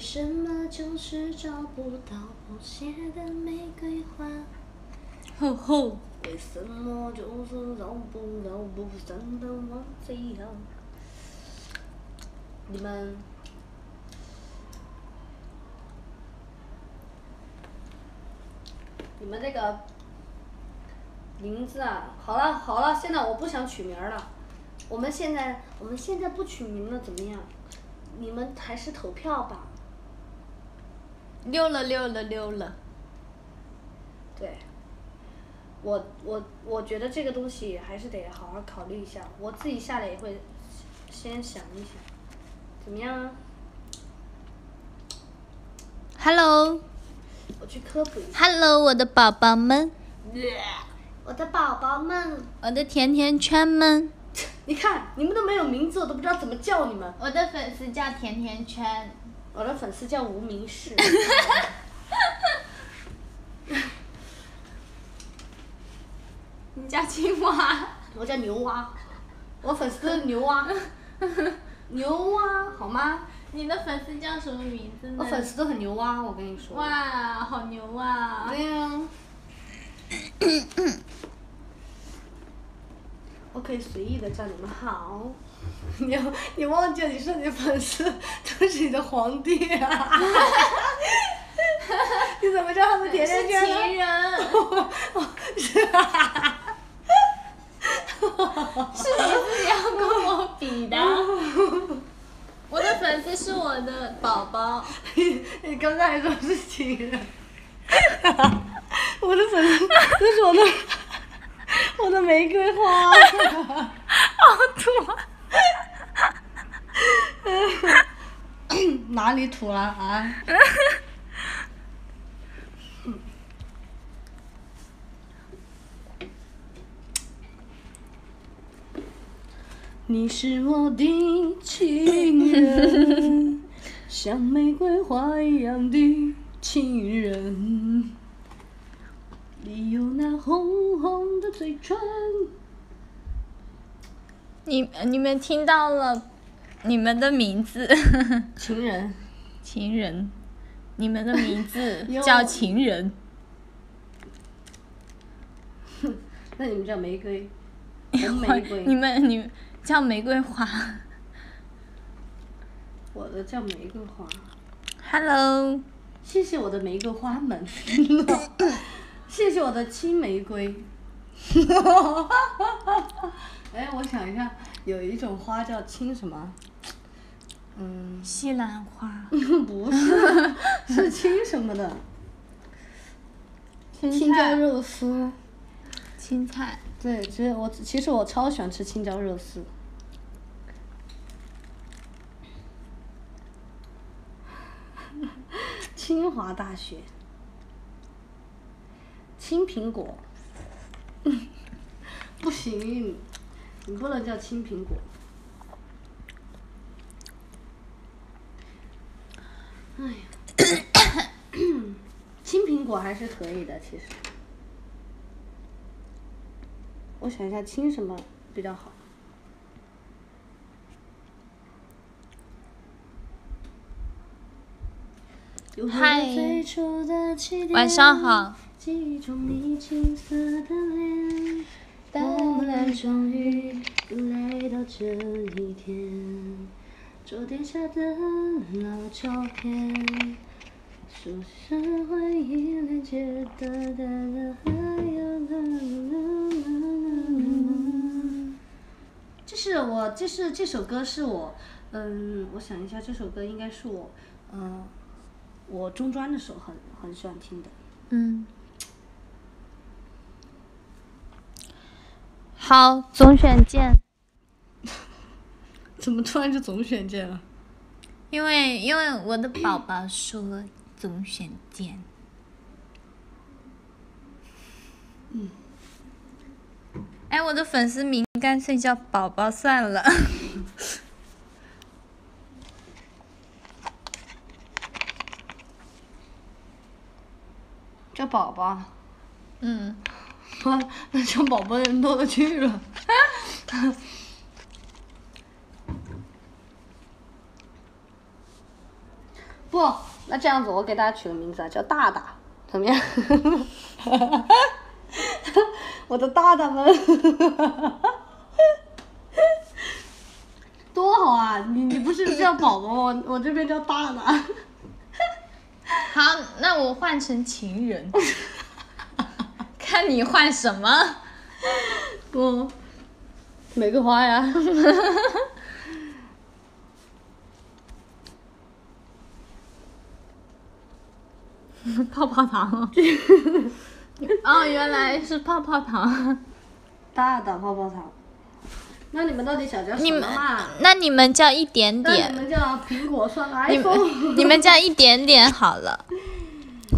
为什么就是找不到不谢的玫瑰花？吼吼，为什么就是找不到不散的往事呀？你们，你们这个名字啊，好了好了，现在我不想取名了。我们现在我们现在不取名了，怎么样？你们还是投票吧。溜了溜了溜了。对，我我我觉得这个东西还是得好好考虑一下，我自己下来也会先想一想，怎么样啊？Hello，Hello，我去科普一下。我的宝宝们，我的宝宝们，我的甜甜圈们，你看你们都没有名字，我都不知道怎么叫你们。我的粉丝叫甜甜圈。我的粉丝叫无名氏。你叫青蛙。我叫牛蛙，我粉丝是牛蛙，牛蛙好吗？你的粉丝叫什么名字呢？我粉丝都很牛蛙，我跟你说。哇，好牛啊！对呀、我可以随意的叫你们好。你你忘记了你是你的粉丝 都是你的皇帝啊？你怎么叫他们甜甜圈呢？情人，是啊。是你自己要跟我比的。我的粉丝是我的宝宝，你你刚才还说是情人，我的粉丝这是我的我的玫瑰花，好土。哪里土了啊？你是我的情人，像玫瑰花一样的情人。你有那红红的嘴唇。你你们听到了你们的名字，情人，情人，你们的名字 叫情人。那你们叫玫瑰，红玫瑰。你们你们叫玫瑰花。我的叫玫瑰花。Hello，谢谢我的玫瑰花们，谢谢我的青玫瑰。哎，我想一下，有一种花叫青什么？嗯，西兰花。不是，是青什么的？青椒肉丝。青菜。对，其实我其实我超喜欢吃青椒肉丝。清华大学，青苹果，不行，你不能叫青苹果。哎呀，青苹果还是可以的，其实。我想一下，青什么比较好？嗨晚上好。记忆中你青涩的脸，我们终于来到这一天。桌垫下的老照片，熟悉回忆连接的的的，还有啦啦啦啦啦。这是我，这是这首歌是我，嗯，我想一下，这首歌应该是我，嗯，我中专的时候很很喜欢听的。嗯。好，总选见。怎么突然就总选键了？因为因为我的宝宝说总选键。嗯。哎，我的粉丝名干脆叫宝宝算了。叫宝宝，嗯。哇，那叫宝宝的人多了去了。不，那这样子我给大家取个名字啊，叫大大，怎么样？我的大大们，多好啊！你你不是叫宝宝吗？我这边叫大大。好，那我换成情人，看你换什么。不，玫瑰花呀。泡泡糖哦。哦，原来是泡泡糖。大的泡泡糖。那你们到底想叫什么嘛？那你们叫一点那你点，们叫苹果算你 iPhone。们你们叫一点点好了，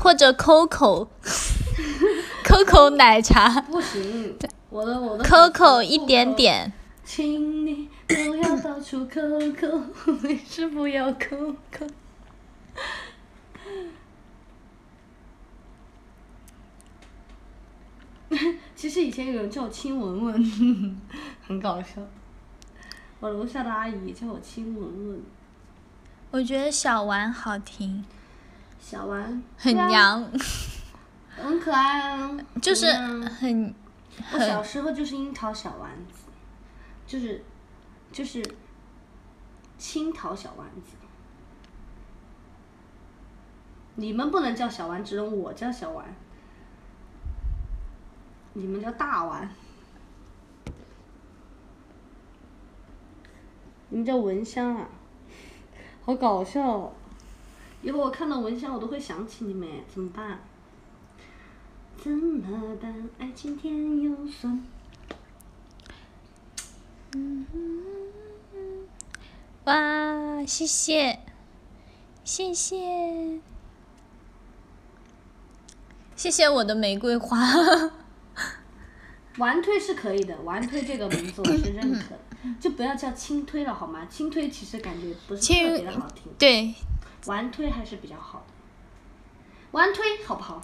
或者 Coco。Coco 奶茶不行，我的我的，Coco 一点。点。请你不要到处抠抠，没事不要抠其实以前有人叫我亲文文，很搞笑。我楼下的阿姨叫我亲文文，我觉得小丸好听，小丸很娘，很可爱啊。就是嗯很我小时候就是樱桃小丸子，就是就是青桃小丸子。你们不能叫小丸，只能我叫小丸。你们叫大碗。你们叫蚊香啊，好搞笑、哦！以后我看到蚊香，我都会想起你们，怎么办？怎么办？爱情甜又酸。哇，谢谢，谢谢，谢谢我的玫瑰花。丸推是可以的，丸推这个名字我是认可的，就不要叫轻推了好吗？轻推其实感觉不是特别的好听，对，丸推还是比较好的。丸推好不好？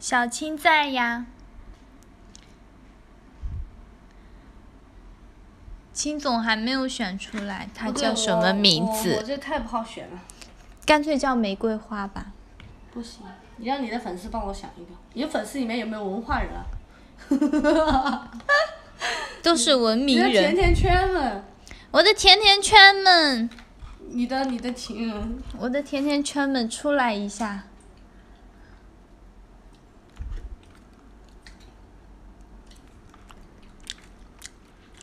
小青在呀。青总还没有选出来，他叫什么名我我我字？这太不好选了，干脆叫玫瑰花吧。不行，你让你的粉丝帮我想一个，你的粉丝里面有没有文化人啊？都是文明人。的甜甜圈们，我的甜甜圈们，你的你的情人，我的甜甜圈们出来一下。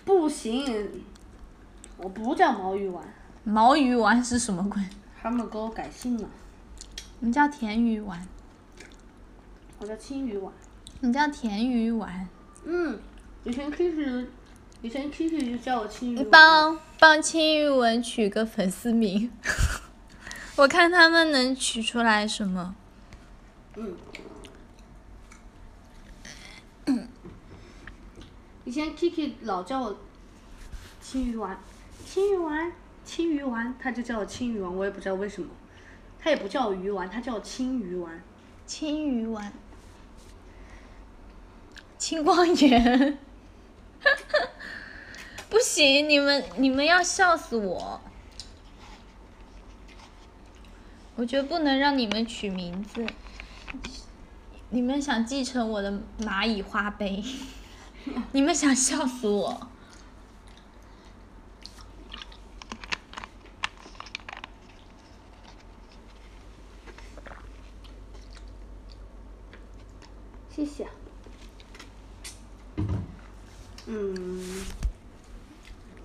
不行，我不叫毛鱼丸，毛鱼丸是什么鬼？他们给我改姓了，我们叫甜鱼丸，我叫青鱼丸。你叫甜鱼丸。嗯，以前 Kiki，以前 Kiki 就叫我青鱼丸。帮帮青鱼丸取个粉丝名，我看他们能取出来什么。嗯。以前 Kiki 老叫我青鱼丸，青鱼丸，青鱼丸，他就叫我青鱼丸，我也不知道为什么。他也不叫我鱼丸，他叫我青鱼丸。青鱼丸，青光眼，不行，你们你们要笑死我！我觉得不能让你们取名字，你们想继承我的蚂蚁花呗，你们想笑死我！谢谢。嗯，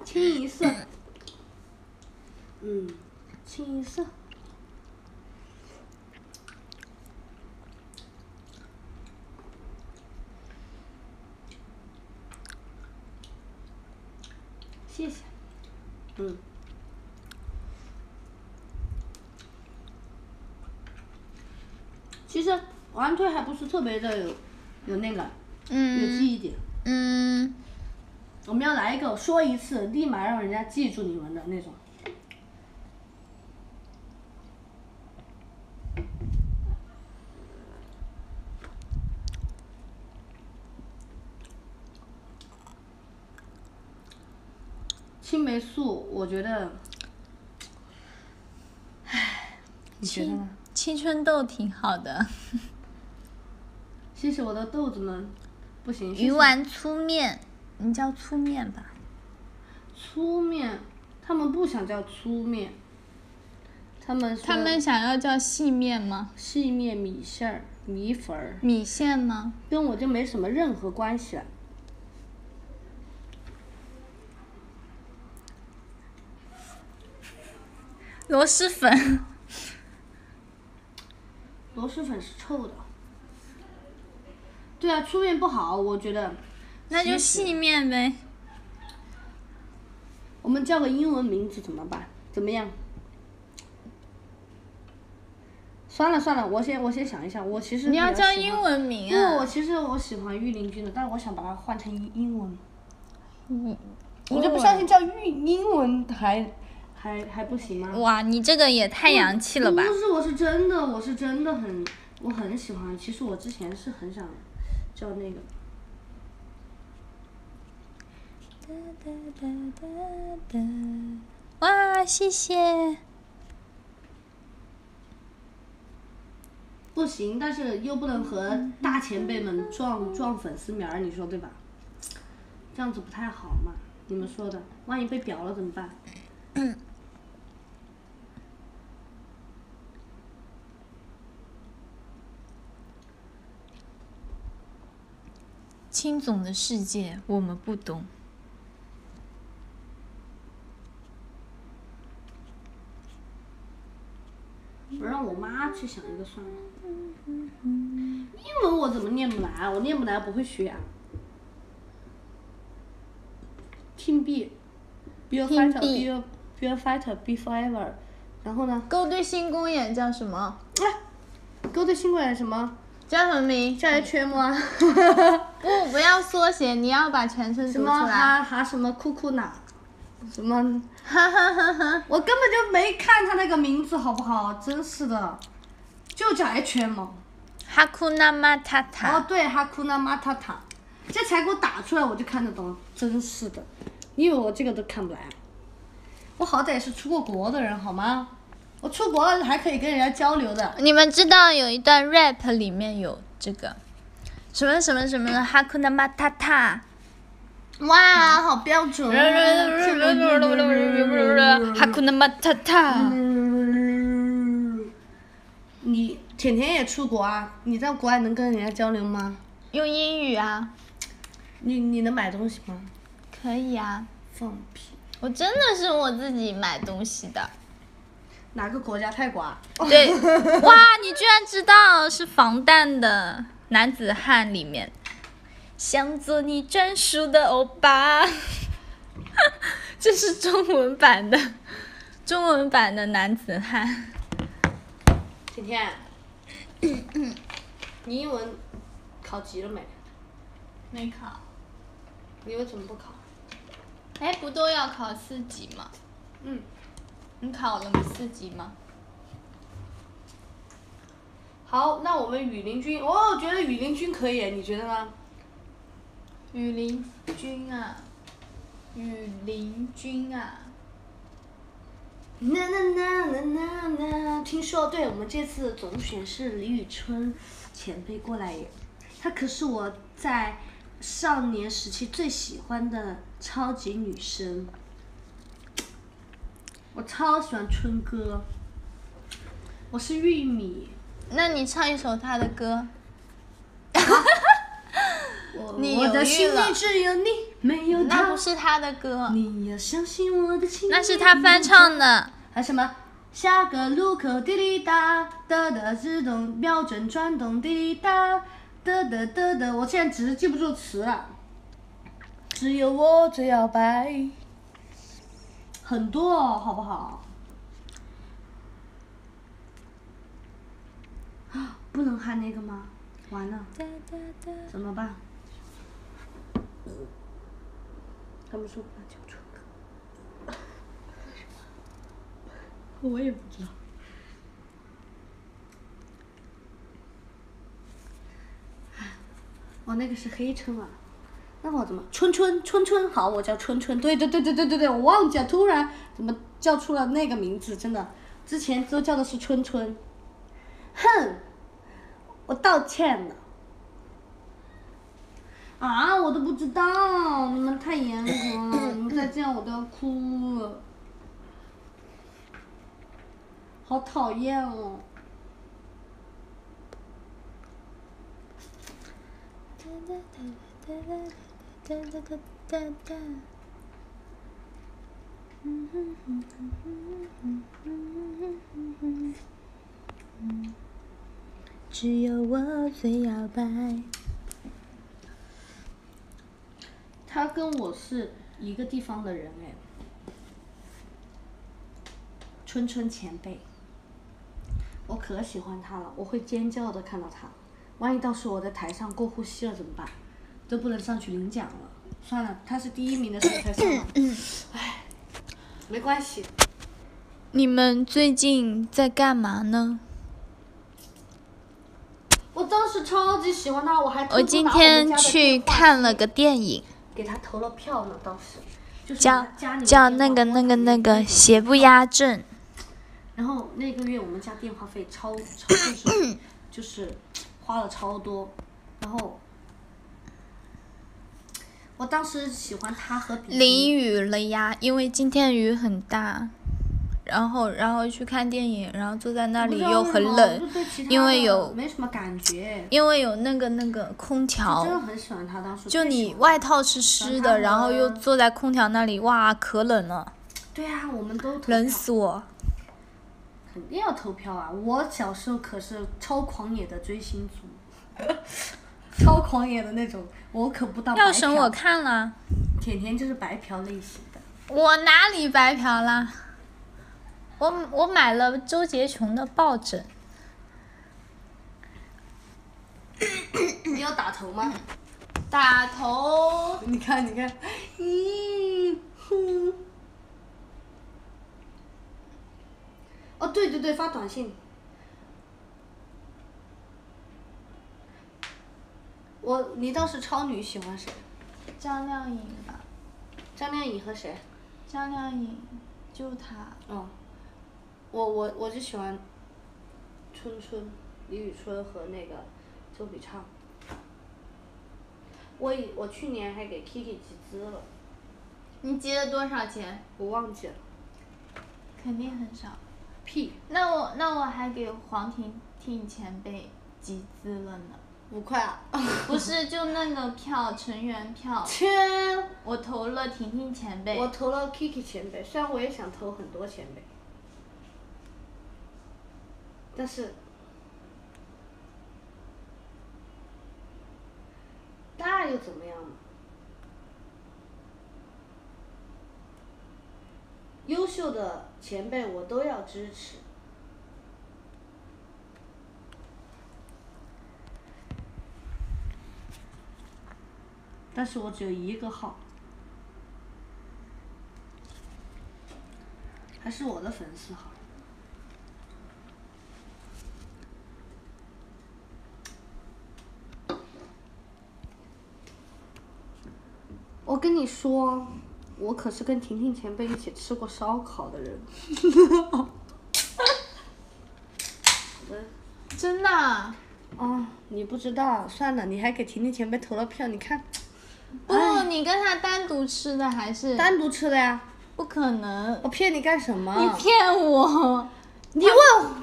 清一色。嗯，清一色。谢谢。嗯。其实玩推还不是特别的有有那个有记忆点。嗯，我们要来一个说一次立马让人家记住你们的那种。青霉素，我觉得你觉得呢？青春痘挺好的。谢谢我的豆子们，不行。鱼丸粗面，你叫粗面吧。粗面，他们不想叫粗面，他们他们想要叫细面吗？细面米线儿、米粉儿，米线吗？跟我就没什么任何关系了。螺蛳粉。螺蛳粉是臭的。对啊，粗面不好，我觉得。那就细面呗。我们叫个英文名字怎么办？怎么样？算了算了，我先我先想一下，我其实你要叫英文名啊不，我啊。其实我喜欢御林军的，但是我想把它换成英英文。嗯我就不相信叫御英文还还还不行吗？哇，你这个也太洋气了吧！不是，我是真的，我是真的很，我很喜欢。其实我之前是很想叫那个，哇，谢谢。不行，但是又不能和大前辈们撞撞粉丝名儿，你说对吧？这样子不太好嘛，你们说的，万一被表了怎么办？青总的世界我们不懂。我让我妈去想一个算了。英文我怎么念不来啊？我念不来，不会学啊。Team B，Be a Team fighter, B be a be a fighter, be forever。然后呢？勾兑新公演叫什么？勾兑新公演什么？叫什么名？叫 HM 啊？不，不要缩写，你要把全称什么读出来。哈哈什么库库娜？什么？哈哈哈哈！我根本就没看他那个名字，好不好？真是的，就叫 HM。哈库纳马塔塔哦，对，哈库纳马塔塔，这才给我打出来，我就看得懂，真是的。你以为我这个都看不来啊？我好歹也是出过国的人，好吗？我出国了还可以跟人家交流的。你们知道有一段 rap 里面有这个什么什么什么的哈库纳马塔塔。哇，好标准啊！哈库纳马塔塔。你甜甜也出国啊？你在国外能跟人家交流吗？用英语啊？你你能买东西吗？可以啊，放屁！我真的是我自己买东西的。哪个国家？泰国啊？对，哇，你居然知道是防弹的男子汉里面，想做你专属的欧巴，这是中文版的，中文版的男子汉。甜甜，你英文考级了没？没考。你为什么不考？哎，不都要考四级吗？嗯，你考了？四级吗？好，那我们雨林君，哦，我觉得雨林君可以，你觉得呢？雨林君啊，雨林君啊，那那那那那那！听说，对我们这次总选是李宇春前辈过来耶，她可是我在少年时期最喜欢的超级女生，我超喜欢春哥，我是玉米，那你唱一首他的歌。我你我的心里只有你，没有他那不。是他的歌，你要相信我的情，那是他翻唱的。还什么？下个路口滴滴答，哒哒自动标准转动滴滴答，哒哒哒哒。我现在只是记不住词了。只有我最摇摆，很多哦，好不好？啊，不能喊那个吗？完了，怎么办？他们说不能叫春哥。我也不知道。哦，那个是黑称啊，那我怎么春春春春好，我叫春春，对对对对对对对，我忘记了，突然怎么叫出了那个名字，真的，之前都叫的是春春。哼，我道歉了。啊，我都不知道，你们太严格了，你们再这样我都要哭了，好讨厌哦。哒哒哒哒哒只有我最摇摆。他跟我是一个地方的人哎，春春前辈，我可喜欢他了，我会尖叫的看到他。万一到时候我在台上过呼吸了怎么办？都不能上去领奖了。算了，他是第一名的时候才上嘛。唉，没关系。你们最近在干嘛呢？我当时超级喜欢他，我还我今天去看了个电影，给他投了票呢，当时。就是叫叫那个那个那个邪不压正。然后那个月我们家电话费超超就是就是花了超多，然后我当时喜欢他和比淋雨了呀，因为今天雨很大，然后然后去看电影，然后坐在那里又很冷，因为有没什么感觉，因为有那个那个空调真，的很喜欢他当时。就你外套是湿的，然后又坐在空调那里，哇，可冷了，对啊，我们都冷死我！肯定要投票啊！我小时候可是超狂野的追星族，超狂野的那种，我可不当白药神我看了，甜甜就是白嫖类型的。我哪里白嫖啦？我我买了周杰琼的抱枕，你要打头吗？打头。你看，你看，咦，哼。哦，对对对，发短信。我，你倒是超女喜欢谁？张靓颖吧，张靓颖和谁？张靓颖，就她。哦，我我我就喜欢春春、李宇春和那个周笔畅。我以我去年还给 Kiki 集资了，你集了多少钱？我忘记了。肯定很少。屁，那我那我还给黄婷婷前辈集资了呢。五块啊！不是，就那个票成员票，切，我投了婷婷前辈。我投了 Kiki 前辈，虽然我也想投很多前辈，但是，那又怎么样呢？优秀的前辈我都要支持。但是我只有一个号，还是我的粉丝号。我跟你说，我可是跟婷婷前辈一起吃过烧烤的人。真的啊？啊，你不知道，算了，你还给婷婷前辈投了票，你看，不，你跟他单独吃的还是？单独吃的呀，不可能，我骗你干什么？你骗我！你问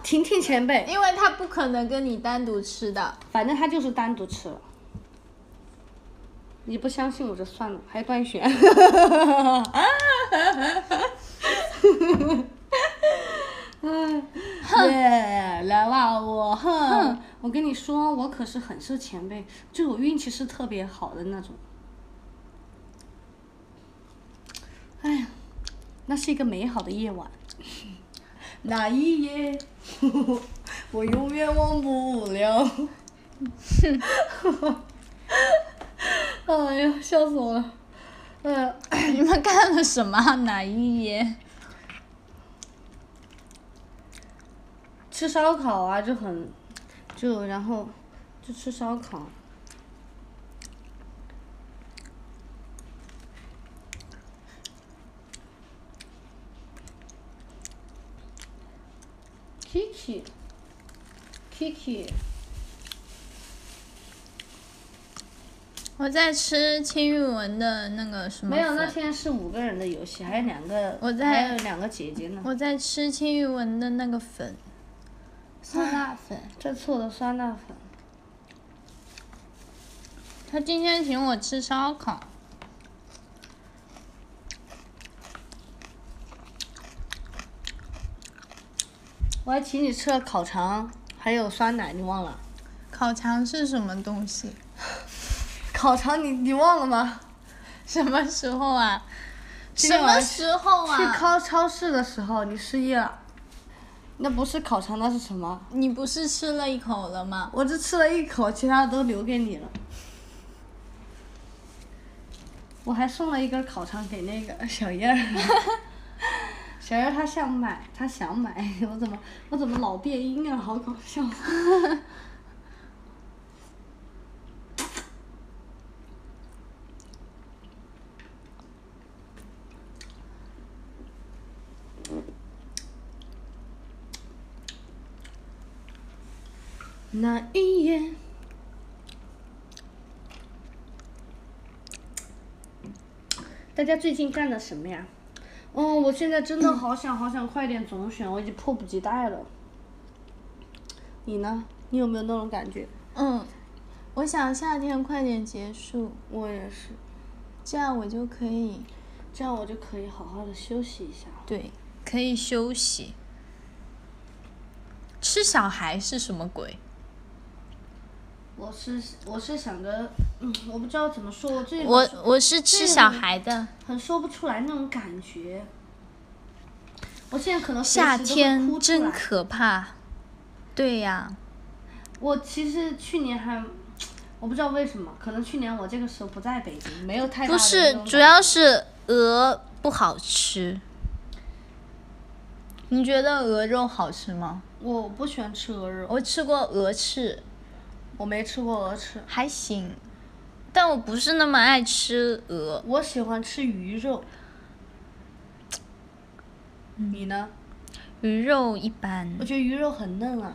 婷婷前辈，因为他不可能跟你单独吃的。反正他就是单独吃了。你不相信我就算了，还断选。耶，来吧，我哼，我跟你说，我可是很受前辈，就我运气是特别好的那种。哎呀，那是一个美好的夜晚。那一夜，我永远忘不了。哎呀，笑死我了！哎呀，你们干了什么啊？哪一夜？吃烧烤啊，就很，就然后就吃烧烤。Kiki，Kiki，我在吃青玉文的那个什么没有，那天是五个人的游戏，还有两个，我在还有两个姐姐呢。我在吃青玉文的那个粉，酸辣粉。这次我的酸辣粉，他今天请我吃烧烤，我还请你吃了烤肠，还有酸奶，你忘了？烤肠是什么东西？烤肠你你忘了吗？什么时候啊？什么时候去啊？超超市的时候你失忆了，那不是烤肠，那是什么？你不是吃了一口了吗？我只吃了一口，其他的都留给你了。我还送了一根烤肠给那个小燕儿，小燕儿她想买，她想买，我怎么我怎么老变音啊？好搞笑。那一夜。大家最近干了什么呀？哦，我现在真的好想好想快点总选，我已经迫不及待了。你呢？你有没有那种感觉？嗯，我想夏天快点结束，我也是，这样我就可以这样我就可以好好的休息一下。对，可以休息。吃小孩是什么鬼？我是我是想着，嗯，我不知道怎么说，我最我是吃小孩的。很说不出来那种感觉。我现在可能夏天真可怕。对呀，我其实去年还，我不知道为什么，可能去年我这个时候不在北京，没有太大不是主要是鹅不好吃。你觉得鹅肉好吃吗？我不喜欢吃鹅肉，我吃过鹅翅，我没吃过鹅翅，还行，但我不是那么爱吃鹅。我喜欢吃鱼肉。你呢？鱼肉一般我觉得鱼肉很嫩啊。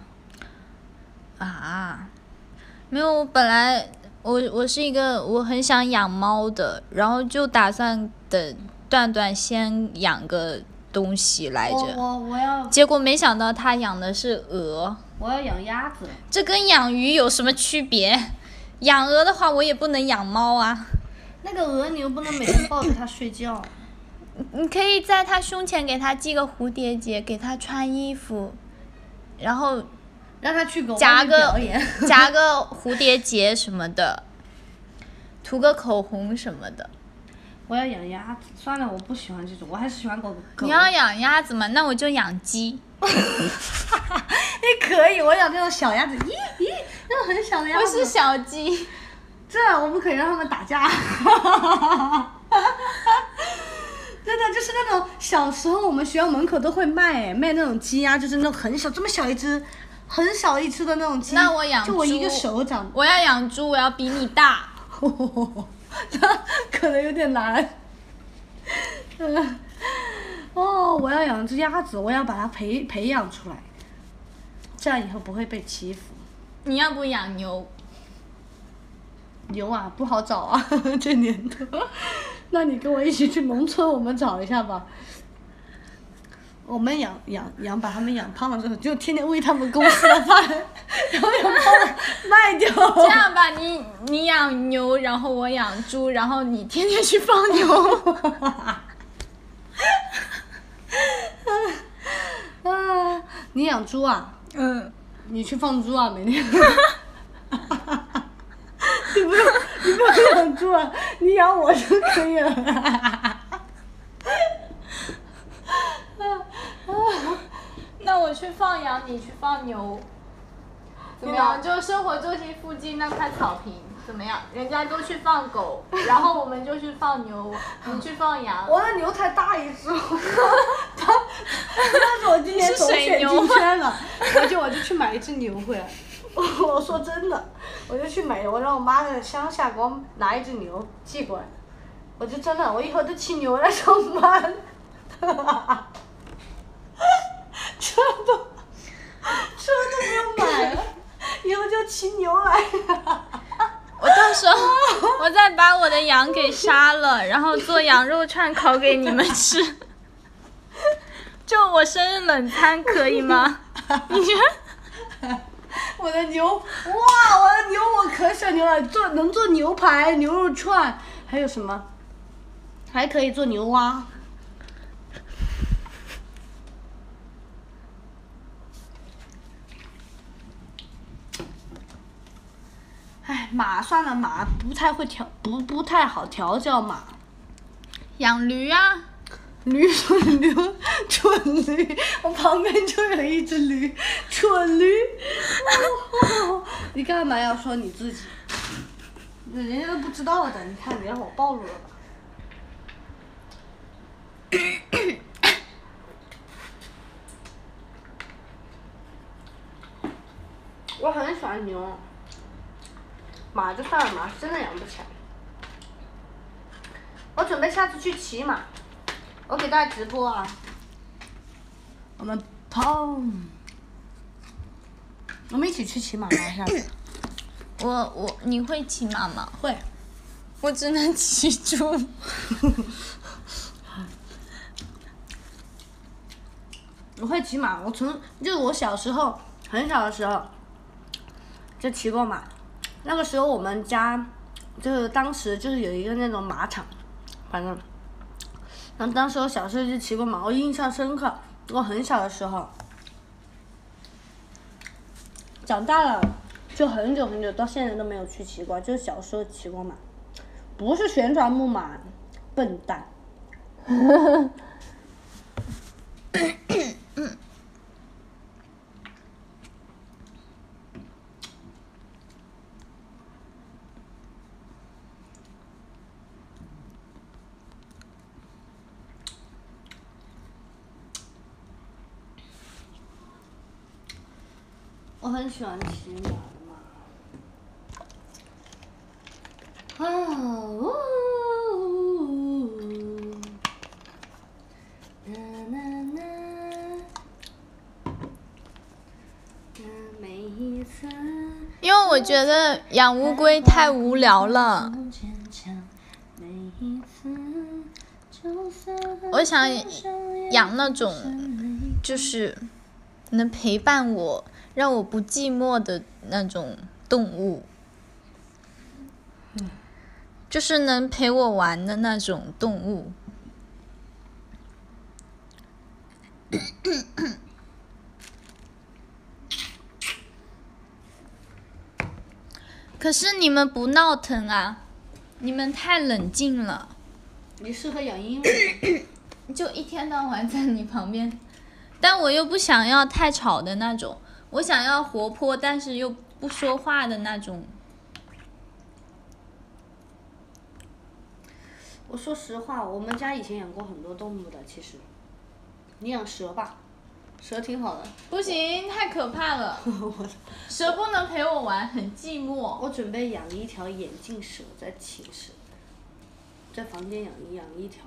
啊，没有，我本来我我是一个我很想养猫的，然后就打算等段段先养个东西来我着，我我要结果没想到他养的是鹅，我要养鸭子，这跟养鱼有什么区别？养鹅的话，我也不能养猫啊。那个鹅你又不能每天抱着它睡觉。你可以在它胸前给它系个蝴蝶结，给它穿衣服，然后让它去给我外面夹个。夹个蝴蝶结什么的，涂个口红什么的。我要养鸭子，算了，我不喜欢这种，我还是喜欢狗狗。你要养鸭子嘛？那我就养鸡。也可以，我养这种小鸭子，咦咦，那种很小的鸭子。不是小鸡。这我不可以让他们打架。真的就是那种小时候我们学校门口都会卖，卖那种鸡鸭，就是那种很小，这么小一只，很小一只的那种鸡。那我养就我一个猪手掌。我要养猪，我要比你大。那可能有点难。嗯，哦，我要养只鸭子，我要把它培培养出来，这样以后不会被欺负。你要不养牛？牛啊，不好找啊，这年头。那你跟我一起去农村，我们找一下吧。我们养养养，把它们养胖了之后，就天天喂它们公司的饭，然后养胖了卖掉。这样吧，你你养牛，然后我养猪，然后你天天去放牛。啊，你养猪啊？嗯。你去放猪啊，每天。你不用，你不用养猪啊，你养我就可以了。那我去放羊，你去放牛，怎么样？就生活中心附近那块草坪，怎么样？人家都去放狗，然后我们就去放牛，你去放羊。我的牛才大一只了，它，要是我今年是总选水牛进圈了，我就我就去买一只牛回来。我说真的，我就去买，我让我妈在乡下给我拿一只牛寄过来，我就真的，我以后都骑牛来上班。哈哈，车都车都没有买了，以后就，骑牛来。我到时候我再把我的羊给杀了，然后做羊肉串烤给你们吃。就我生日冷餐可以吗？你觉得？我的牛，哇，我的牛我可想牛了，做能做牛排、牛肉串，还有什么？还可以做牛蛙。马算了，马不太会调，不不太好调教马。养驴啊，驴蠢驴，蠢驴，我旁边就有一只驴，蠢驴。你干嘛要说你自己？人家都不知道的，你看你让我暴露了吧？我很喜欢牛，马就算了，马是真的养不起来。我准备下次去骑马，我给大家直播啊。我们跑，我们一起去骑马吧，下次。我我你会骑马吗？会。我只能骑猪。我会骑马，我从就是我小时候很小的时候就骑过马。那个时候我们家就是当时就是有一个那种马场，反正，然后当时我小时候就骑过马，我印象深刻。我很小的时候，长大了就很久很久，到现在都没有去骑过，就是小时候骑过马，不是旋转木马，笨蛋。我很喜欢骑马嘛。因为我觉得养乌龟太无聊了。我想养那种，就是能陪伴我。让我不寂寞的那种动物，就是能陪我玩的那种动物。可是你们不闹腾啊，你们太冷静了。你适合养鹦鹉，就一天到晚在你旁边，但我又不想要太吵的那种。我想要活泼，但是又不说话的那种。我说实话，我们家以前养过很多动物的，其实。你养蛇吧，蛇挺好的。不行，太可怕了。蛇不能陪我玩，很寂寞。我准备养一条眼镜蛇在寝室，在房间养养一条。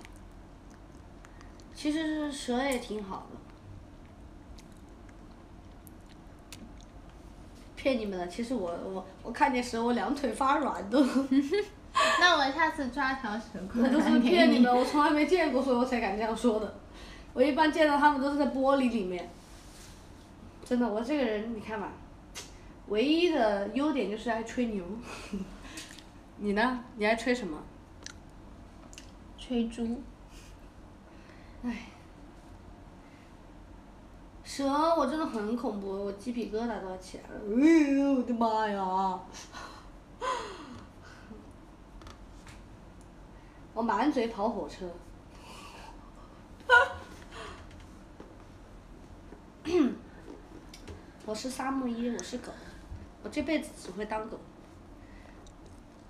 其实蛇也挺好的。骗你们的，其实我我我看见蛇，我两腿发软都。那我下次抓条蛇过来我都是骗你们，我从来没见过，所以我才敢这样说的。我一般见到他们都是在玻璃里面。真的，我这个人你看吧，唯一的优点就是爱吹牛。你呢？你爱吹什么？吹猪。唉。蛇，我真的很恐怖，我鸡皮疙瘩都要起来了。哎呦，我的妈呀！我满嘴跑火车。我是沙漠一，我是狗，我这辈子只会当狗，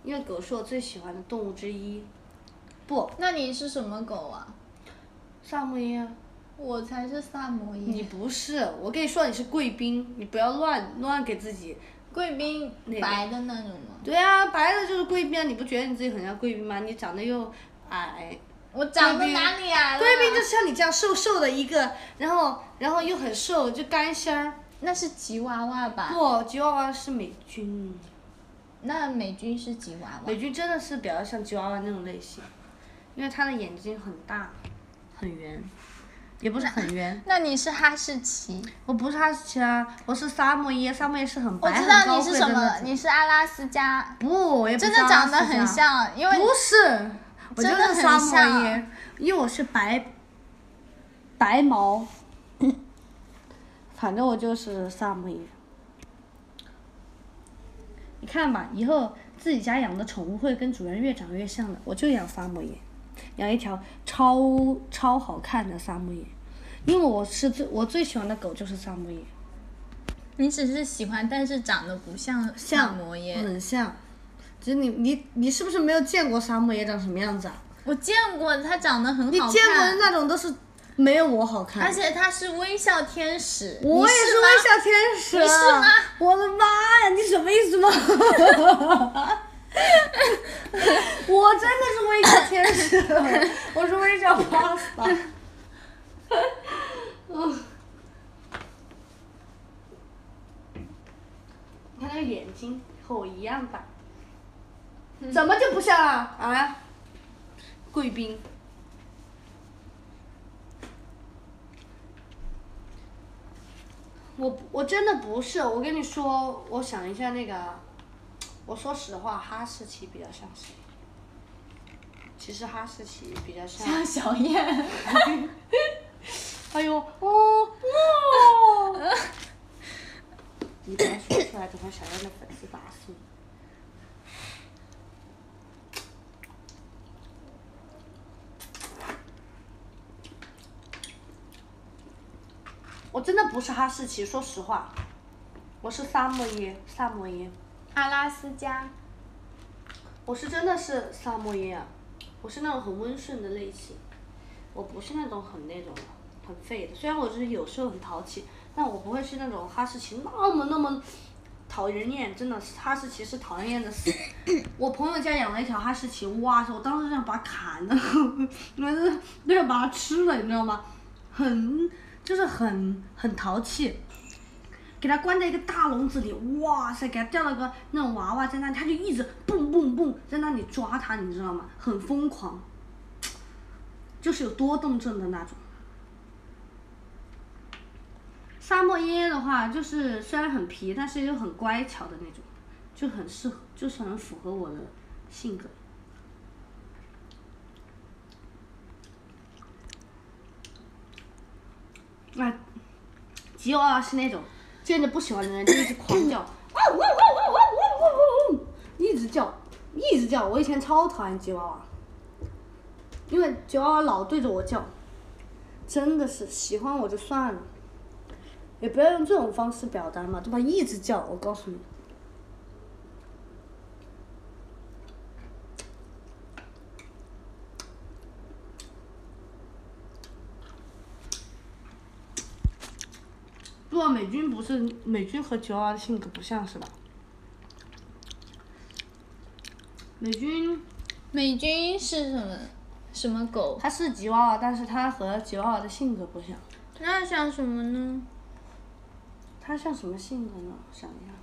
因为狗是我最喜欢的动物之一。不。那你是什么狗啊？萨摩耶。我才是萨摩耶。你不是，我跟你说你是贵宾，你不要乱乱给自己。贵宾白的那种吗？对啊，白的就是贵宾啊，你不觉得你自己很像贵宾吗？你长得又矮。我长得哪里矮了？贵宾就像你这样瘦瘦的一个，然后然后又很瘦，就干仙儿，那是吉娃娃吧？不，吉娃娃是美军。那美军是吉娃娃。美军真的是比较像吉娃娃那种类型，因为它的眼睛很大，很圆，也不是很圆。那你是哈士奇？我不是哈士奇啊，我是萨摩耶，萨摩耶是很白我知道你是什么你是阿拉斯加。不，我也不真是的长得很。像，因为不是，我就真的很是萨摩耶，因为我是白白毛，反正我就是萨摩耶。你看吧，以后自己家养的宠物会跟主人越长越像的。我就养萨摩耶，养一条超超好看的萨摩耶，因为我是最我最喜欢的狗就是萨摩耶，你只是喜欢，但是长得不像萨摩耶。很像。只是你你你是不是没有见过萨摩耶长什么样子啊？我见过，它长得很好看。你见过的那种都是没有我好看。而且它是微笑天使。我也是微笑天使。你是吗？我的妈呀！你什么意思吗？我真的是微笑天使，我是微笑 pasta。嗯。你看那个眼睛和我一样大，怎么就不像啊？啊？贵宾。我我真的不是，我跟你说，我想一下那个，我说实话，哈士奇比较像谁？其实哈士奇比较像，像小燕。哎呦！你不要说出来，等会小燕的粉丝打死你。我真的不是哈士奇，说实话，我是萨摩耶，萨摩耶，阿拉斯加。我是真的是萨摩耶啊，我是那种很温顺的类型，我不是那种很那种，很废的。虽然我就是有时候很淘气，但我不会是那种哈士奇那么那么讨人厌，真的是哈士奇是讨人厌的死。我朋友家养了一条哈士奇，哇塞！我当时就想把它砍了，我是都想把它吃了，你知道吗？很就是很很淘气。给它关在一个大笼子里，哇塞，给它吊了个那种娃娃在那里，它就一直蹦蹦蹦在那里抓它，你知道吗？很疯狂，就是有多动症的那种。沙漠耶的话，就是虽然很皮，但是又很乖巧的那种，就很适合，就是很符合我的性格。那，吉娃娃是那种见着不喜欢的人就一直狂叫，啊呜呜呜呜呜呜呜，一直叫，一直叫。我以前超讨厌吉娃娃，因为吉娃娃老对着我叫，真的是喜欢我就算了，也不要用这种方式表达嘛，对吧？一直叫，我告诉你。美军不是美军和吉娃娃的性格不像是吧？美军美军是什么？什么狗？它是吉娃娃，但是它和吉娃娃的性格不像。那像什么呢？它像什么性格呢？想一下，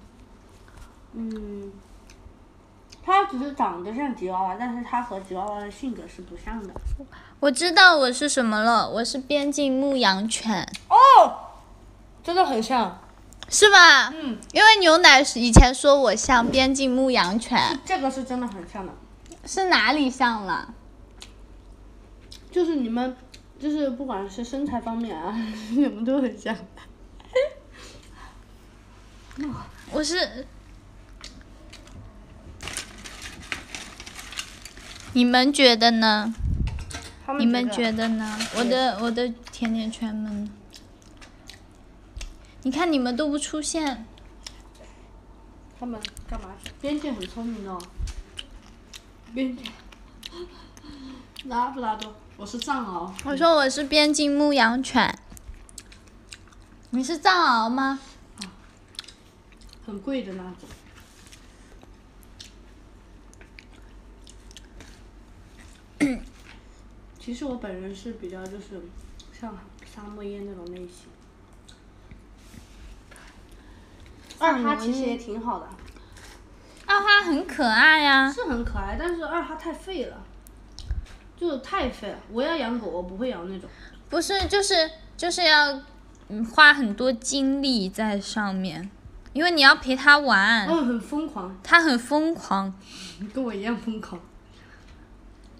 嗯，它只是长得像吉娃娃，但是它和吉娃娃的性格是不像的。我知道我是什么了，我是边境牧羊犬，哦，真的很像。是吧？嗯，因为牛奶是以前说我像边境牧羊犬，这个是真的很像的，是哪里像了？就是你们，就是不管是身材方面啊，你们都很像。我是。你们觉得呢？他你们觉觉得？呢？我的我的甜甜圈们呢，你看你们都不出现，他们干嘛去？边界很聪明哦。边界，拉布拉多，我是藏獒。我说我是边境牧羊犬。你是藏獒吗？很贵的那种。其实我本人是比较就是像沙漠耶那种类型。二哈其实也挺好的，二哈很可爱呀、是很可爱，但是二哈太废了，就是太废了。我要养狗，我不会养那种。不是，就是就是要嗯花很多精力在上面，因为你要陪它玩，嗯，很疯狂，它很疯狂。跟我一样疯狂。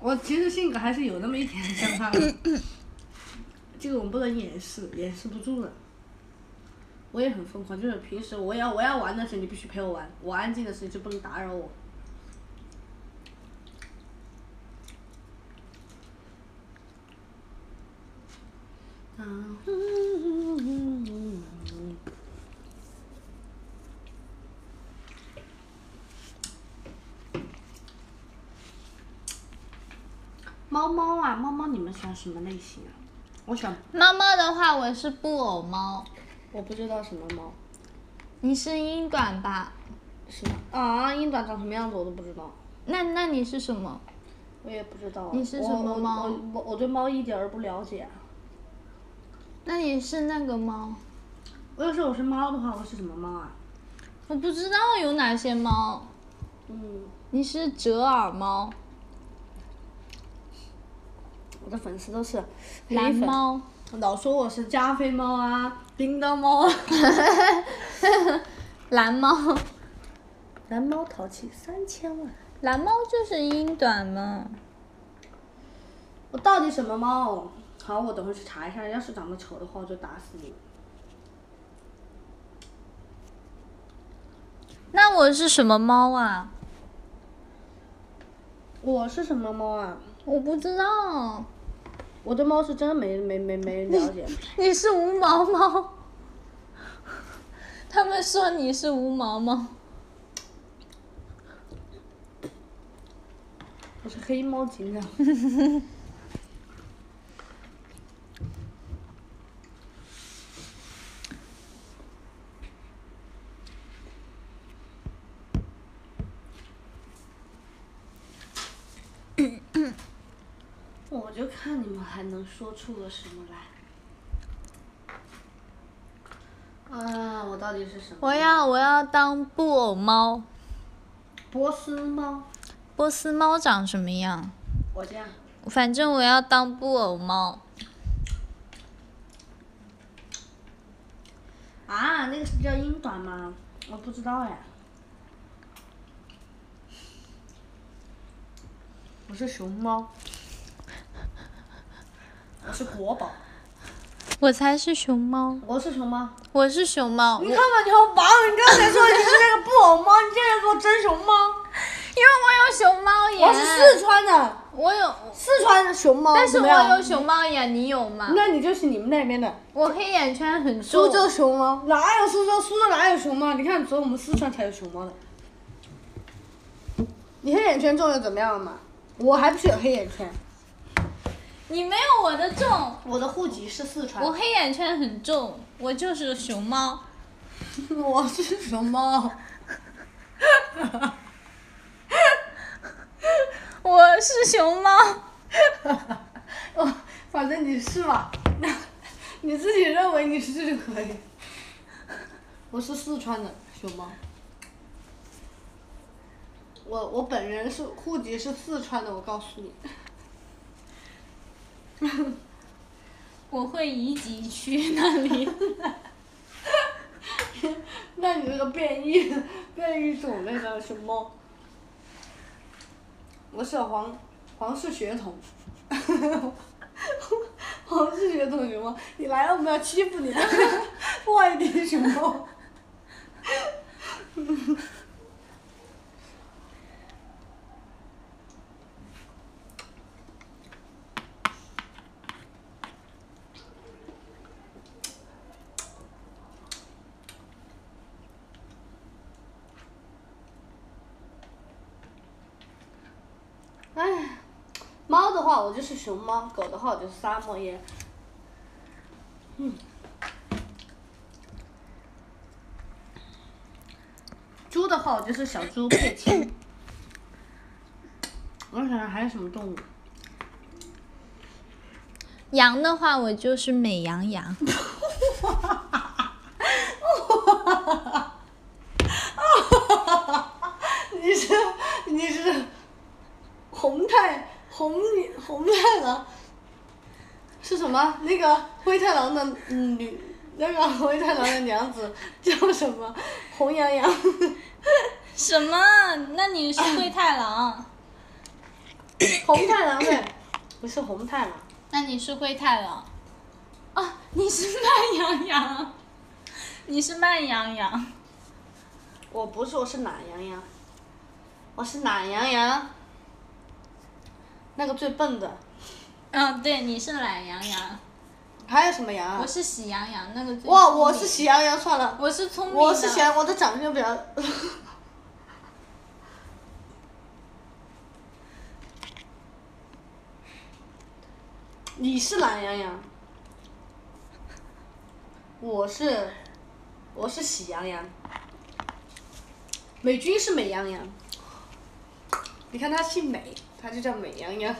我其实性格还是有那么一点像他的，这个我们不能掩饰，掩饰不住的。我也很疯狂，就是平时我要我要玩的时候，你必须陪我玩，我安静的时候就不能打扰我。猫猫啊，猫猫，你们喜欢什么类型啊？我喜欢，猫猫的话，我是布偶猫，我不知道什么猫，你是英短吧？是吗？啊，英短长什么样子我都不知道，那那你是什么？我也不知道。你是什么猫我我我对猫一点儿不了解。那你是那个猫？我要是我是猫的话，我是什么猫啊？我不知道有哪些猫。嗯，你是折耳猫、我的粉丝都是黑猫、老说我是加菲猫啊，叮当猫啊。蓝猫。蓝猫淘气三千万。蓝猫就是英短嘛。我到底什么猫？好，我等会去查一下。要是长得丑的话，我就打死你。那我是什么猫啊？我是什么猫啊？我不知道。我对猫是真没没没没了解。你是无毛猫。他们说你是无毛猫。我是黑猫警长。我就看你们还能说出个什么来。啊，我到底是什么？我要我要当布偶猫。波斯猫。波斯猫长什么样？我这样。反正我要当布偶猫。啊，那个是叫英短吗？我不知道哎。我是熊猫。我是国宝。我才是熊猫。我是熊猫。我是熊猫。你看吧，你好棒！你刚才说你是那个布偶猫，你竟然给我真熊猫。因为我有熊猫眼。我是四川的。我有四川的熊猫。但是我有熊猫眼，你有吗？那你就是你们那边的。我黑眼圈很重。苏州熊猫哪有苏州？苏州哪有熊猫？你看，只有我们四川才有熊猫的。你黑眼圈重又怎么样嘛？我还不是有黑眼圈。你没有我的重。我的户籍是四川。我黑眼圈很重，我就是熊猫。我是熊猫。我是熊猫。哦，反正你是吧，你自己认为你是就可以。我是四川的熊猫。我我本人是户籍是四川的，我告诉你。我会移籍去那里。那你这个变异变异种类的熊猫。我是皇皇室血统，皇室血统熊猫，你来了我们要欺负你，外地熊猫。熊猫，狗的话我就是沙漠耶。嗯。猪的话我就是小猪佩奇。我想想还有什么动物。羊的话我就是美羊羊。你是你是红太红太狼是什么？那个灰太狼的女，那个灰太狼的娘子叫什么？红羊羊。什么？那你是灰太狼？红太狼对，不是红太狼。那你是灰太狼？啊，你是慢羊羊。你是慢羊羊。我不是，我是懒羊羊。我是懒羊羊。那个最笨的。嗯，对，你是懒羊羊。还有什么羊啊？我是喜羊羊，那个最。哇，我是喜羊羊，算了。我是聪明的。我是喜羊，我的长相比较。你是懒羊羊，我是，我是喜羊羊，美军是美羊羊，你看他姓美，他就叫美羊羊。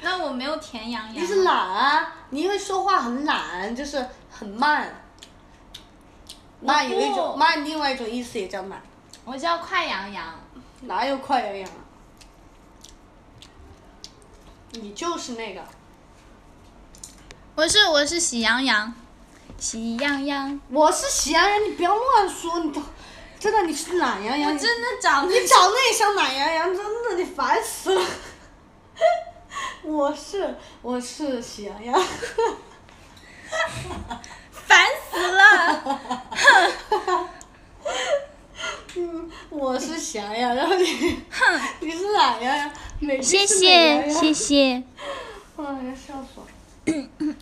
那我没有甜羊羊。你是懒啊，你因为说话很懒，就是很慢。慢有一种慢，另外一种意思也叫慢。我叫快羊羊。哪有快羊羊？你就是那个。我是我是喜羊羊，喜羊羊。我是喜羊羊，你不要乱说，你都真的你是懒羊羊。我真的长得。你长得也像懒羊羊，真的你烦死了。我是我是喜羊羊。烦死了！嗯，我是喜羊羊，然后你，你是懒羊羊，美谢谢谢谢。哎呀，笑死我！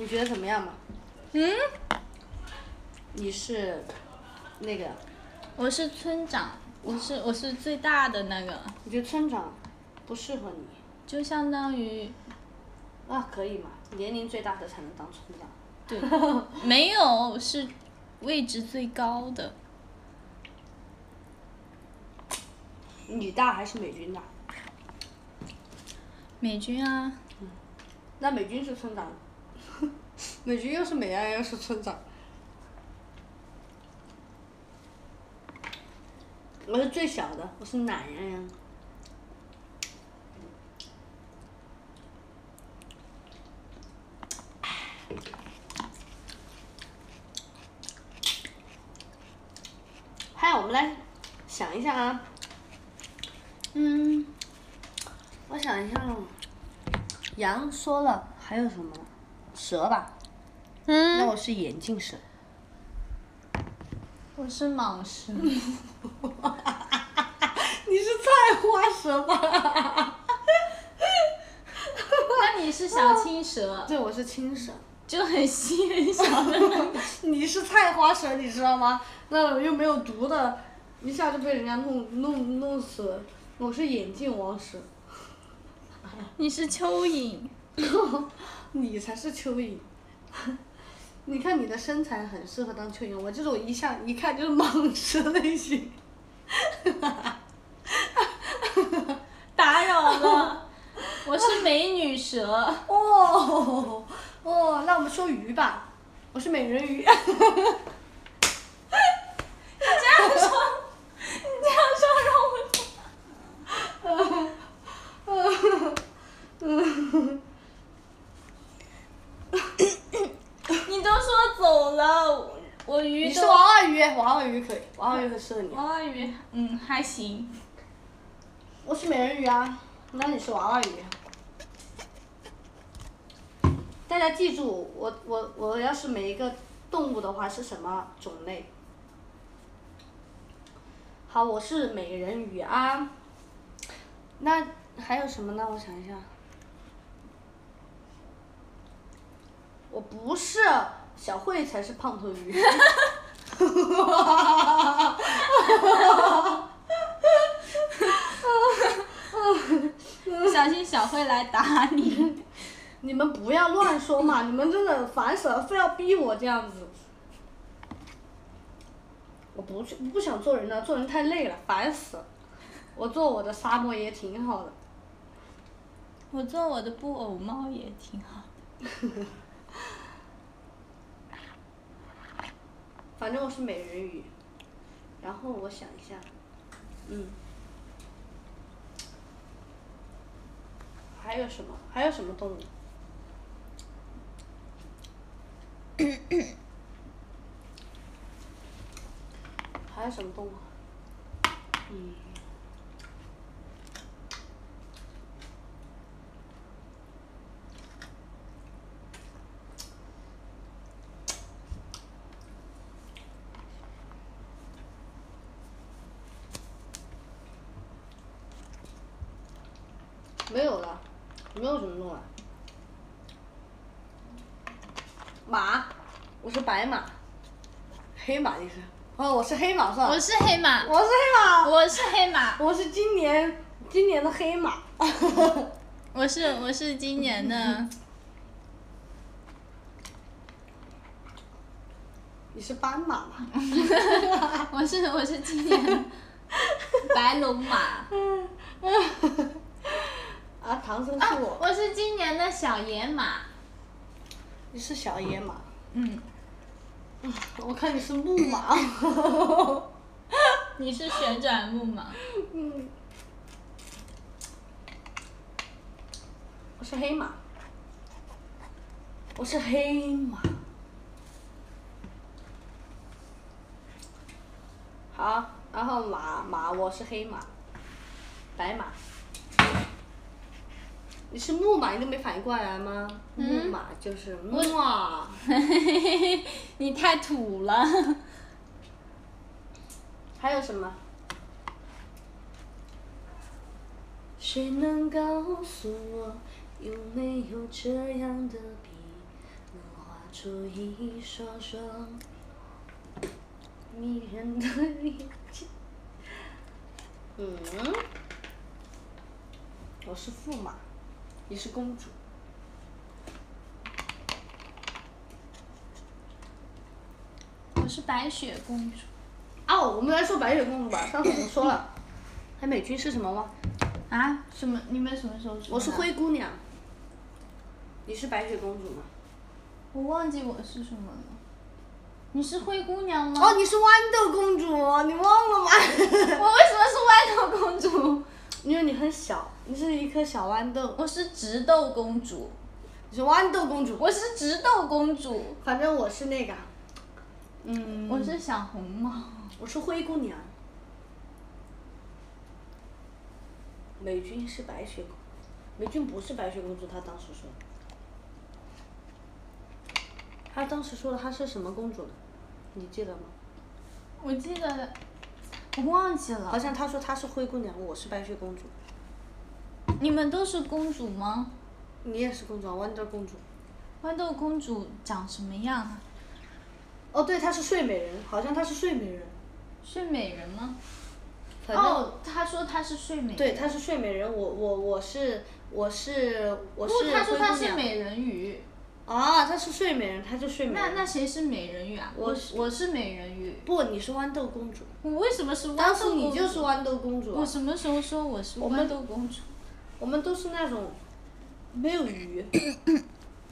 你觉得怎么样嘛？嗯？你是那个？我是村长，我是我是最大的那个。我觉得村长不适合你。就相当于。啊，可以嘛？年龄最大的才能当村长。对。没有，是位置最高的。你大还是美军大？美军啊。嗯。那美军是村长。美军又是美羊羊，又是村长。我是最小的，我是懒羊羊。嗨，我们来想一下啊。嗯，我想一下，羊说了，还有什么？蛇吧，嗯，那我是眼镜蛇。我是蟒蛇。你是菜花蛇吧？那你是小青蛇。对，我是青蛇。就很细很小的。你是菜花蛇，你知道吗？那又没有毒的，一下就被人家弄弄弄死了。我是眼镜王蛇。你是蚯蚓。你才是蚯蚓，你看你的身材很适合当蚯蚓，我这种一下一看就是蟒蛇类型。打扰了，我是美女蛇。哦哦，那我们说鱼吧，我是美人鱼。你这样说，你这样说让我。嗯嗯。你都说走了，我鱼你是娃娃鱼，娃娃鱼可以，娃娃鱼很适合你。娃娃鱼，嗯，还行。我是美人鱼啊，那你是娃娃鱼。大家记住，我我我要是每一个动物的话是什么种类？好，我是美人鱼啊。那还有什么呢？我想一下。我不是，小慧才是胖头鱼。小心小慧来打你！你们不要乱说嘛！你们真的烦死了，非要逼我这样子。我不去，不想做人了，做人太累了，烦死了。我做我的沙漠也挺好的。我做我的布偶猫也挺好的。反正我是美人鱼。然后我想一下，嗯，还有什么？还有什么动物？还有什么动物？嗯。没有了，没有什么动物了。马，我是白马。黑马你是？哦，我是黑马是吧？我是黑马。我是黑马。我是黑马。我是今年今年的黑马。我是我是今年的。你是斑马吗？我是我是今年 白龙马。啊，唐僧是我。我是今年的小野马。你是小野马。嗯。我看你是木马。你是旋转木马。嗯。我是黑马。我是黑马。好，然后马马我是黑马，白马。你是木马，你都没反应过来吗？木马就是木马。你太土了。还有什么？谁能告诉我，有没有这样的笔，能画出一双双迷人的眼睛？嗯，我是驸马。你是公主，我是白雪公主。哦，我们来说白雪公主吧。上次我们说了，哎美军是什么吗？啊？什么？你们什么时候说？我是灰姑娘。你是白雪公主吗？我忘记我是什么了。你是灰姑娘吗？哦，你是豌豆公主，你忘了吗？我为什么是豌豆公主？因为你很小，你是一颗小豌豆。我是直豆公主。你是豌豆公主。我是直豆公主。反正我是那个，嗯。我是小红帽。我是灰姑娘。美军是白雪公，美军不是白雪公主，她当时说。她当时说的她是什么公主？你记得吗？我记得。我忘记了。好像她说她是灰姑娘，我是白雪公主。你们都是公主吗？你也是公主，豌豆公主。豌豆公主长什么样啊？哦，对，她是睡美人，好像她是睡美人。睡美人吗？哦，他说他是睡美人。对，她是睡美人，我我我是我是我是灰姑娘。他说他是美人鱼。啊，她是睡美人，她就睡美人。那那谁是美人鱼啊？我我是美人鱼。不，你是豌豆公主。我为什么是豌豆公主？当时你就是豌豆公主。我什么时候说我是豌豆公主？我们都是那种没有鱼，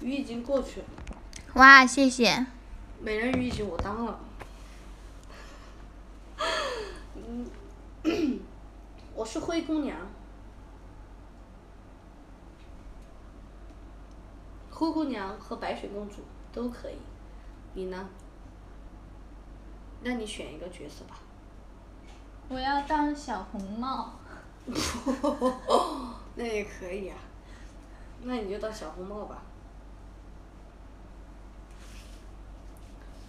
鱼已经过去了。哇，谢谢。美人鱼已经我当了。嗯，我是灰姑娘。灰姑娘和白雪公主都可以，你呢？那你选一个角色吧。我要当小红帽。那也可以啊。那你就当小红帽吧。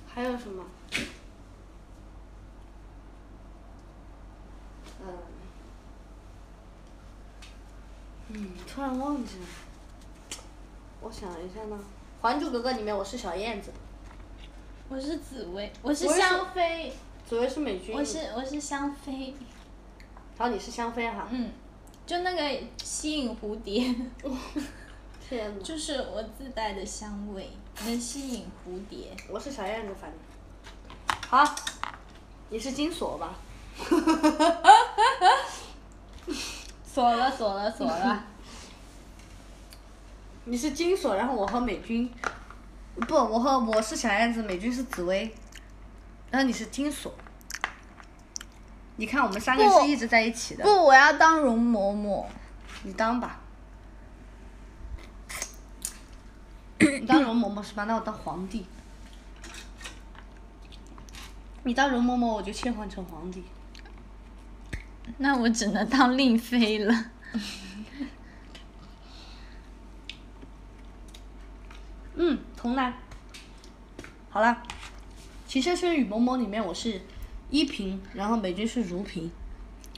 还有什么？嗯。嗯，突然忘记了。我想一下呢，《还珠格格》里面我是小燕子。我是紫薇，我是香妃。紫薇是美军。我是我是香妃。然后你是香妃哈。嗯。就那个吸引蝴蝶。天哪。就是我自带的香味，能吸引蝴蝶。我是小燕子，反正。好，你是金锁吧？锁了，锁了，锁了。你是金锁，然后我和美军，不，我和我是小燕子，美军是紫薇。然后你是金锁。你看我们三个是一直在一起的。不，我要当容嬷嬷。你当吧。你当容嬷嬷是吧？那我当皇帝。你当容嬷嬷，我就切换成皇帝。那我只能当令妃了。嗯，重来。好了，《情深深雨蒙蒙》里面我是依萍，然后美军是如萍，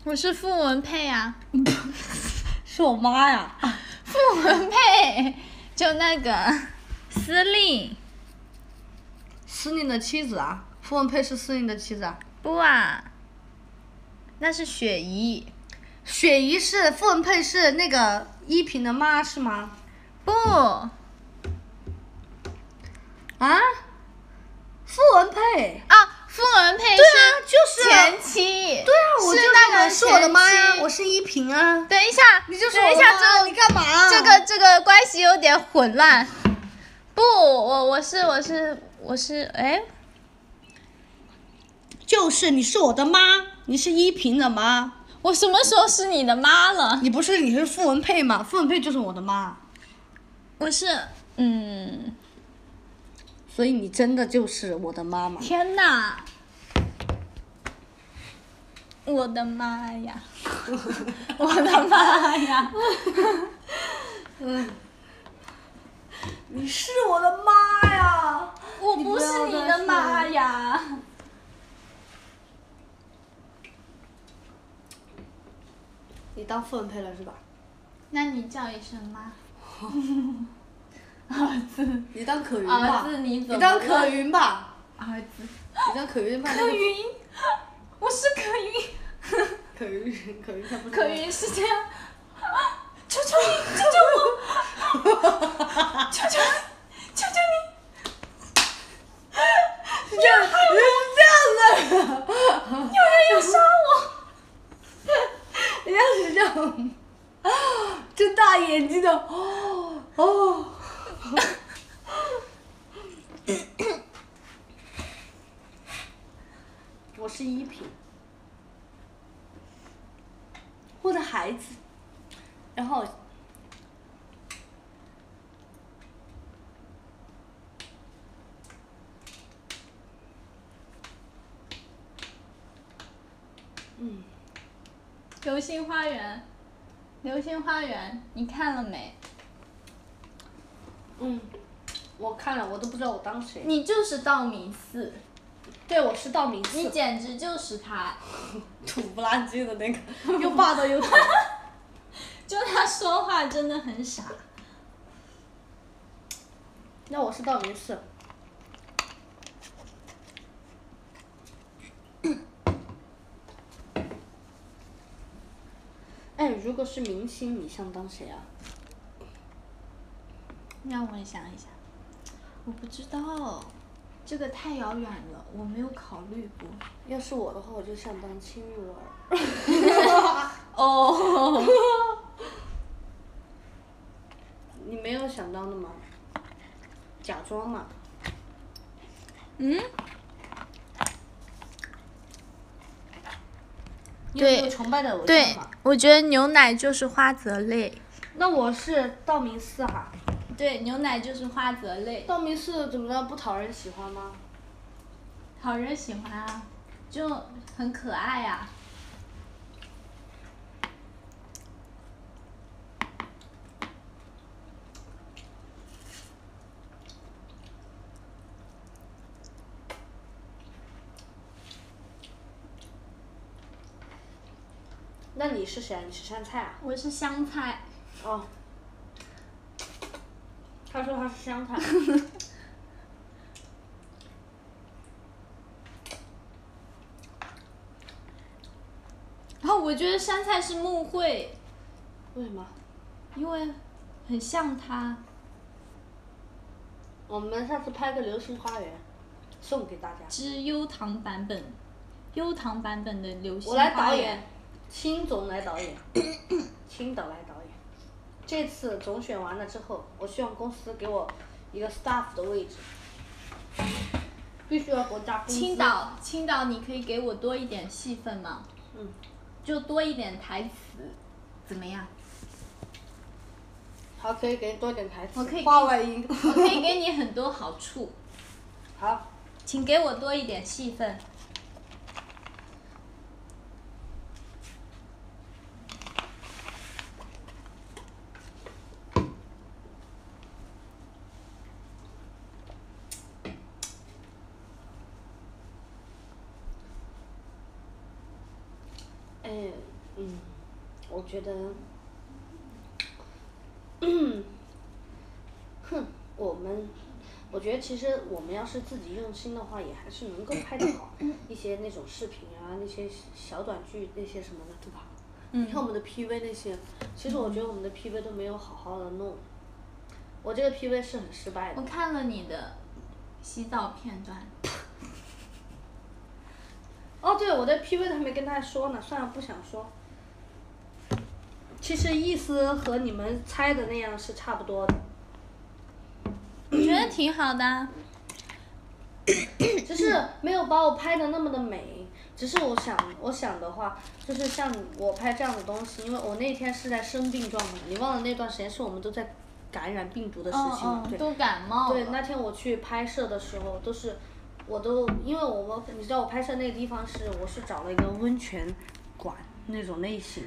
我是傅文佩啊，是我妈呀。傅文佩就那个司令司令的妻子啊，傅文佩是司令的妻子啊。不啊，那是雪姨雪姨是傅文佩是那个依萍的妈是吗？不，啊？傅文佩？啊，傅文佩对啊，就是啊前妻，对啊，我就那个是我的妈呀，我是依萍啊。等一下，你就说等一下，你干嘛啊这个这个关系有点混乱。不，我我是我是我是哎，就是你是我的妈，你是依萍的妈，我什么时候是你的妈了？你不是你是傅文佩吗？傅文佩就是我的妈，我是嗯，所以你真的就是我的妈妈。天哪！我的妈呀！我的妈呀！你是我的妈呀！我不是你的妈呀！你当傅文佩了是吧？那你叫一声妈。儿子，你当可云儿吧。子，你怎么你当可？云吧。儿子，你当可云吧。可云，我是可云。可云，可云他不是。可。云是这样，求求你，救救我！求求你，求求你！这样，你这样子。有人要杀我！人家是这样，睁大眼睛的，哦 哦。我是一品，我的孩子，然后嗯，流星花园，流星花园，你看了没？嗯，我看了，我都不知道我当谁。你就是道明寺，对，我是道明寺你，简直就是他。土不拉几的那个，又霸道又土。就他说话真的很傻。那我是道明寺。哎，如果是明星，你想当谁啊？让我想一想，我不知道，这个太遥远了，我没有考虑过。要是我的话，我就想当青玉儿。哦，你没有想当的吗？假装嘛。嗯，对崇拜的偶对我觉得牛奶就是花泽类。那我是道明寺哈。对，牛奶就是花泽类，道明寺怎么了？不讨人喜欢吗？讨人喜欢啊，就很可爱啊。那你是谁啊？你是杉菜啊？我是香菜，哦。他说他是香菜。然后我觉得杉菜是木慧，为什么？因为很像他。我们下次拍个《流星花园》，送给大家。之优糖版本，优糖版本的流星花园我来导演，青总来导演，青岛来导演。这次总选完了之后，我希望公司给我一个 staff 的位置。必须要国家工资。青岛，青岛，你可以给我多一点戏份吗？嗯，就多一点台词，怎么样？好，可以给你多点台词。我可以话外音。我可以给你很多好处，好，请给我多一点戏份。哎，嗯，我觉得，嗯，哼，我们，我觉得其实我们要是自己用心的话，也还是能够拍得好一些那种视频啊，那些小短剧那些什么的，对吧？你看我们的 PV 那些，其实我觉得我们的 PV 都没有好好的弄，我这个 PV 是很失败的我。看了你的洗澡片段，哦，对，我的 PV 都还没跟大家说呢，算了，不想说。其实意思和你们猜的那样是差不多的，我觉得挺好的啊。只是没有把我拍的那么的美。只是我想，我想的话，就是像我拍这样的东西，因为我那天是在生病状态，你忘了那段时间是我们都在感染病毒的时期嘛？对。嗯都感冒。对，那天我去拍摄的时候，都是，我都因为我们你知道我拍摄那个地方是我是找了一个温泉馆那种类型，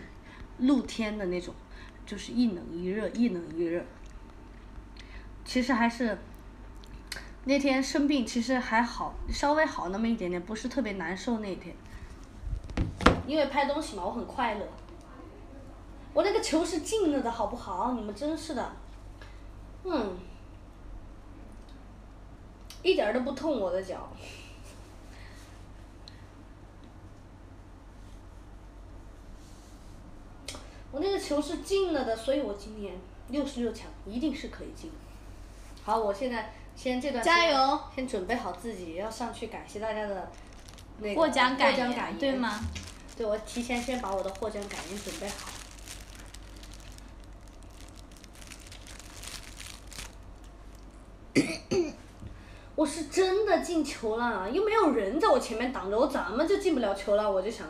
露天的那种，就是一冷一热，一冷一热。其实还是那天生病，其实还好，稍微好那么一点点，不是特别难受那天。因为拍东西嘛，我很快乐。我那个球是进了的，好不好？你们真是的，嗯。一点都不痛我的脚。我那个球是进了的，所以我今年六十六强一定是可以进。好，我现在先这段加油，先准备好自己要上去感谢大家的那个获奖感言获奖感言，对吗？对，我提前先把我的获奖感言准备好。我是真的进球了，又没有人在我前面挡着，我怎么就进不了球了？我就想，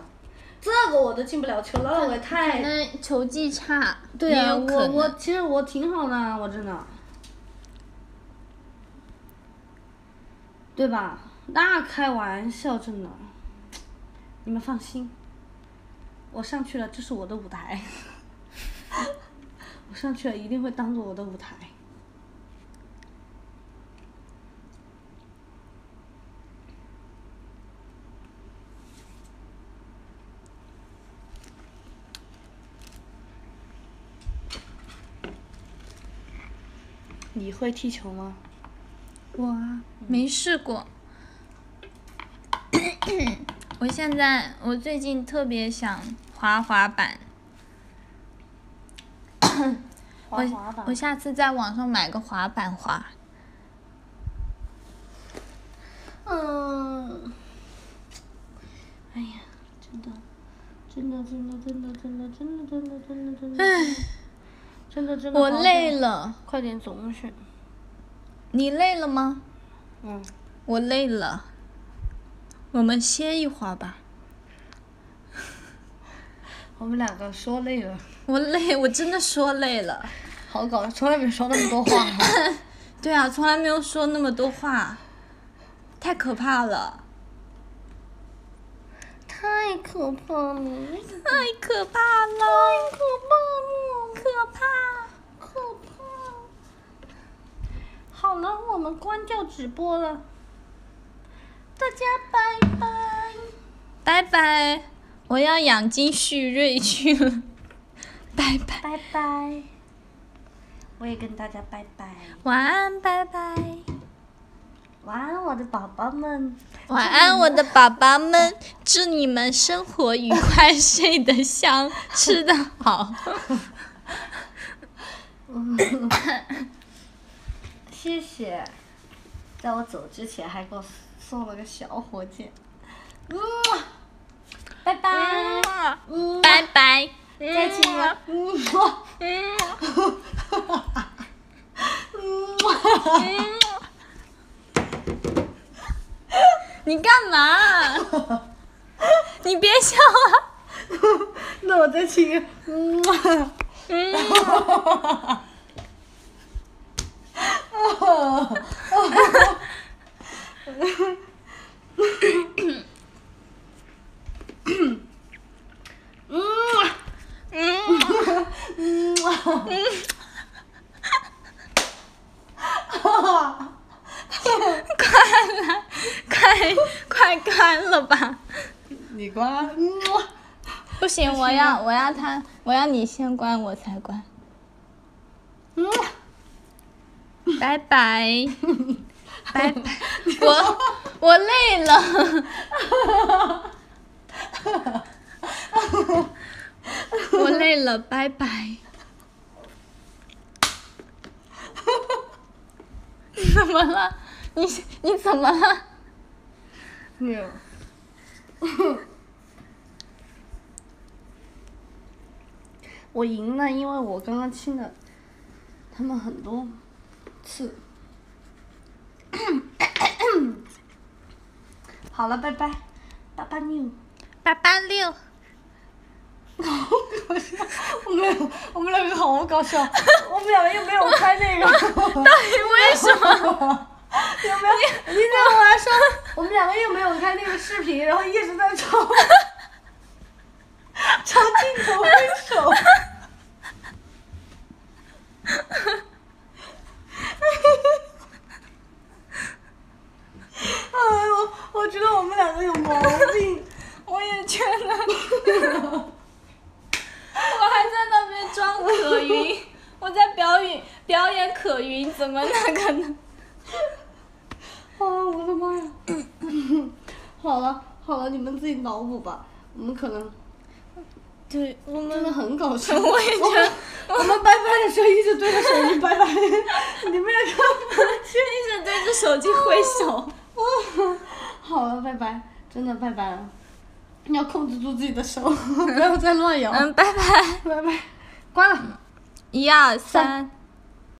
这个我都进不了球了，那我也太……那球技差，对啊，也有可能。我我其实我挺好的，我真的，对吧？那开玩笑，真的，你们放心，我上去了，这是我的舞台，我上去了一定会当做我的舞台。你会踢球吗？我啊没试过。我现在我最近特别想滑滑板，滑滑板。我下次在网上买个滑板滑。嗯，哎呀，真的，真的，真的，真的，真的，真的，真的，真的，真的，真的，真的，我累了，快点走过去。你累了吗？嗯，我累了，我们歇一会儿吧。我们两个说累了，我累，我真的说累了。好搞笑，从来没说那么多话。对啊，从来没有说那么多话，太可怕了，太可怕了，太可怕了，太可怕了，可怕。可怕。好了，我们关掉直播了，大家拜拜。拜拜，我要养精蓄锐去了。拜拜，拜拜。我也跟大家拜拜，晚安，拜拜，晚安，我的宝宝们。晚安，我的宝宝们，祝你们生活愉快，睡得香，吃得好。谢谢，在我走之前还给我送了个小火箭。嗯，拜拜，嗯，拜拜，再亲了，嗯，嗯，你干嘛？你别笑啊！那我再亲。嗯。嗯。快来，快快关了吧！你关。不行，我要我要他，我要你先关，我才关。拜拜，拜拜，我我累了。我累了，拜拜。怎么了？你你怎么了？没有。我赢了，因为我刚刚亲了他们很多次。好了，拜拜，八八六，八八六。好搞笑！我们两个，我们两个好搞笑。我们两个又没有开那个。到底为什么？有没有？你听我来说，我们两个又没有开那个视频，然后一直在吵。朝镜头挥手。哎呦，我觉得我们两个有毛病。我也觉得。我还在那边装可云，我在表演表演可云，怎么那个呢？啊，我的妈呀！好了好了，你们自己脑补吧。我们可能，对，我们真的很搞笑。我也觉得，我们拜拜的时候一直对着手机拜拜，你们也看一直对着手机挥手。好了，拜拜，真的拜拜了。你要控制住自己的手，不要再乱摇。嗯，拜拜，拜拜，关了。一二三。